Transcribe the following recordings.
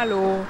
Hallo.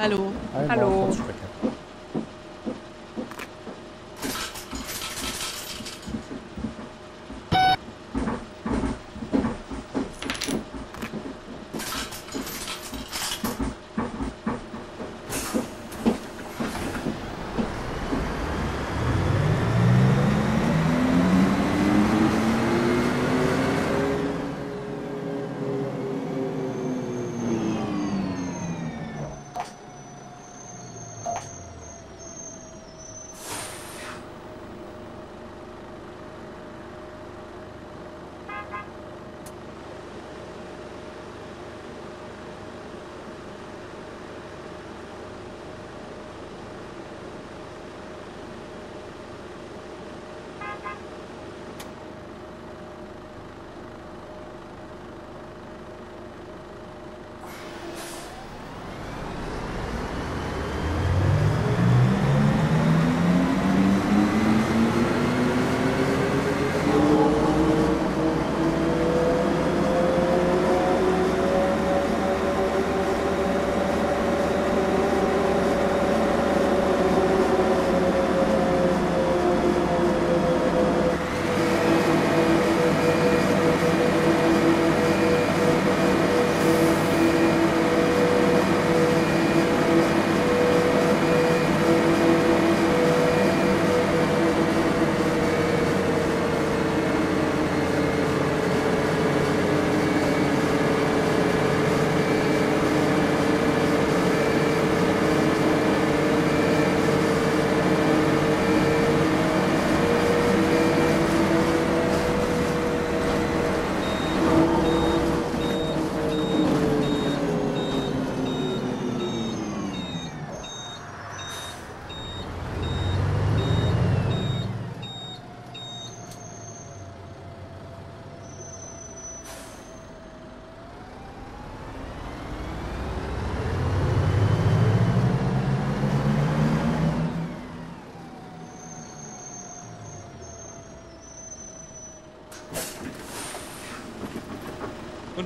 Hallo. Einmal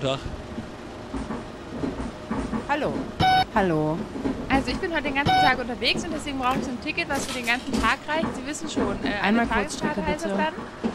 Hallo. Kurzstrecke. Guten Tag. Hallo. Hallo. Also ich bin heute den ganzen Tag unterwegs und deswegen brauche ich so ein Ticket, was für den ganzen Tag reicht. Sie wissen schon, äh, Einmal eine kurz Tageskarte bitte, heißt das bitte. dann.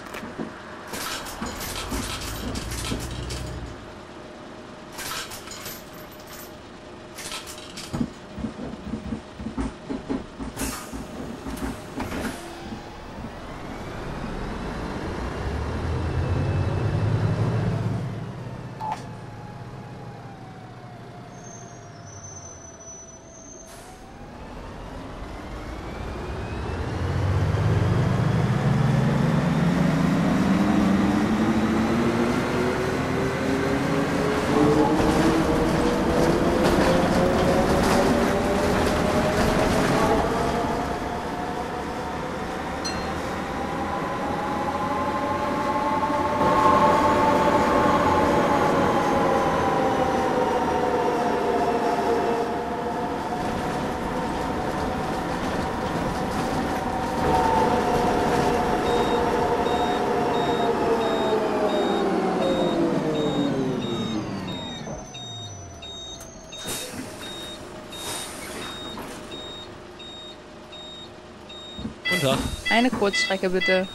Tag. Eine Kurzstrecke bitte.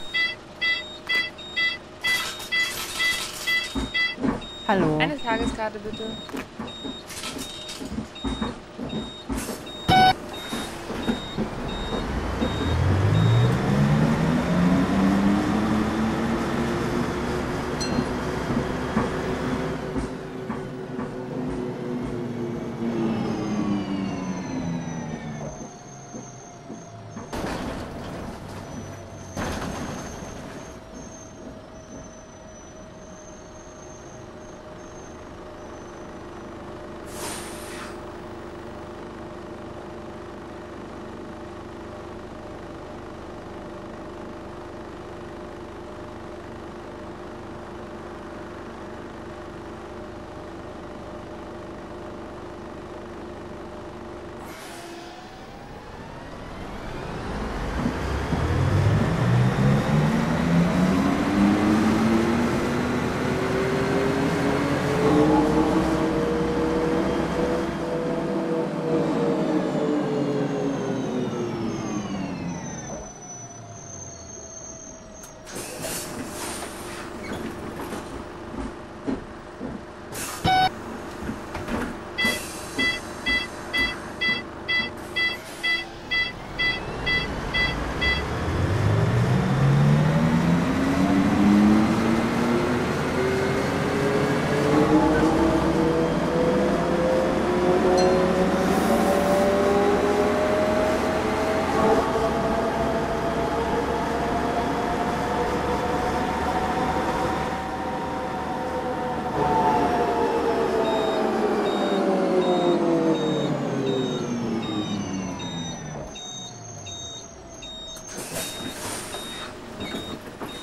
Hallo. Eine Tageskarte bitte.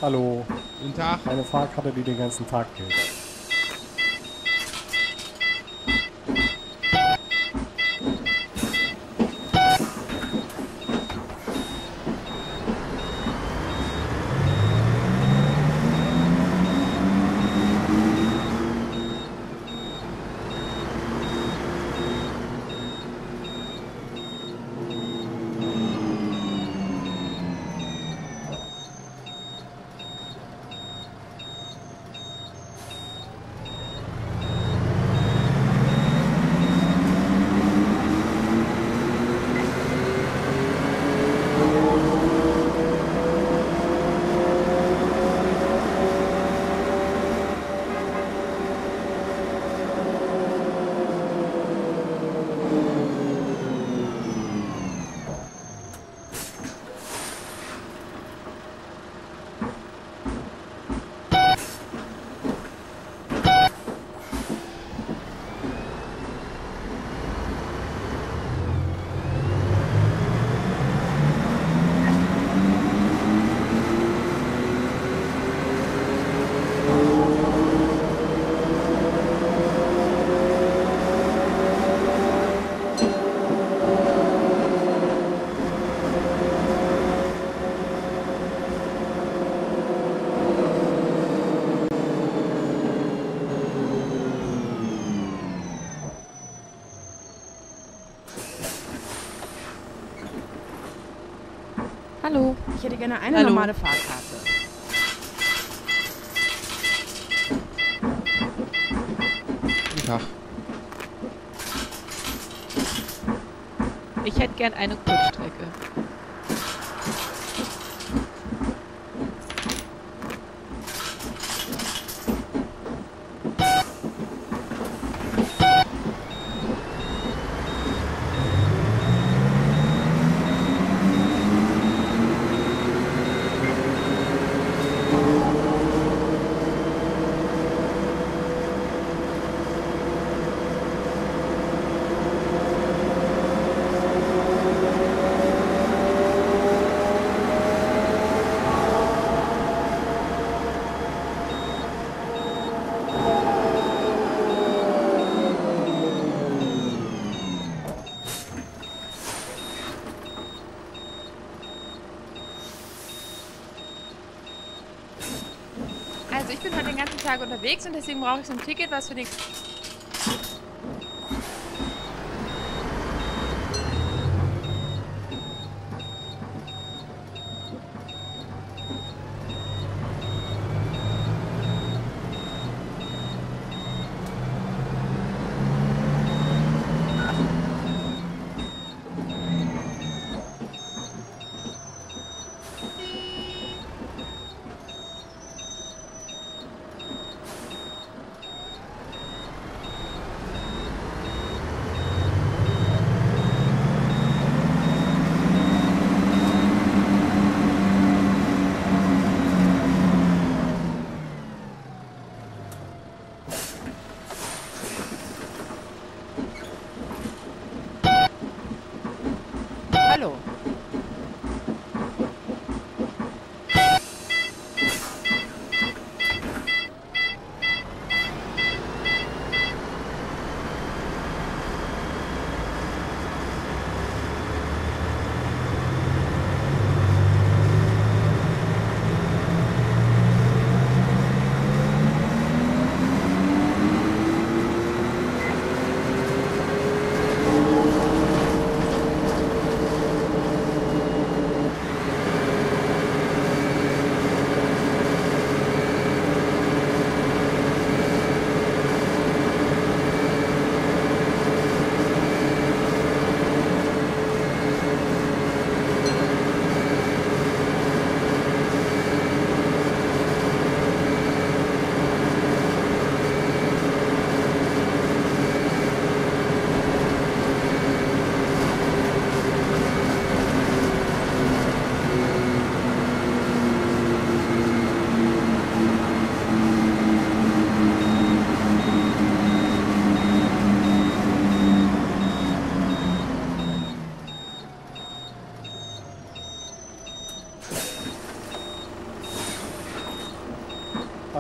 Hallo, Guten Tag. eine Fahrkarte, die den ganzen Tag gilt. Ich hätte gerne eine Hallo. normale Fahrkarte. Guten Tag. Ich hätte gern eine Kurzstrecke. Also ich bin heute den ganzen Tag unterwegs und deswegen brauche ich so ein Ticket, was für den...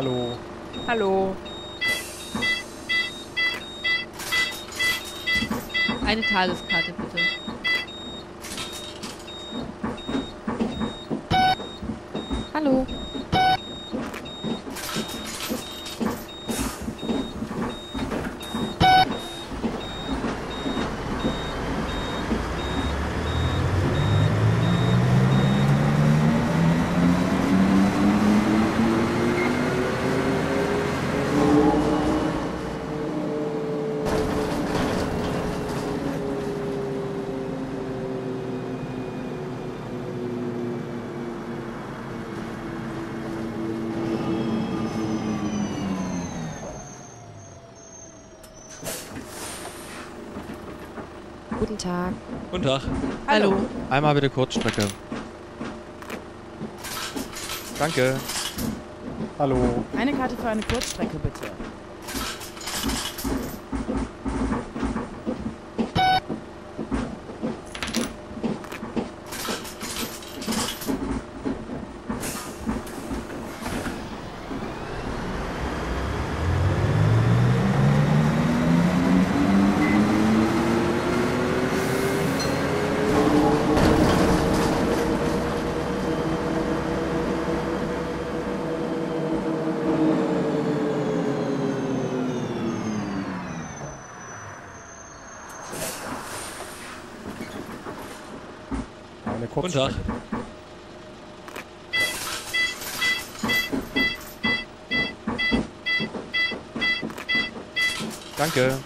Hallo. Hallo. Eine Tageskarte bitte. Hallo. Guten Tag. Guten Tag. Hallo. Einmal bitte Kurzstrecke. Danke. Hallo. Eine Karte für eine Kurzstrecke, bitte. Eine kurze Guten Tag. Danke.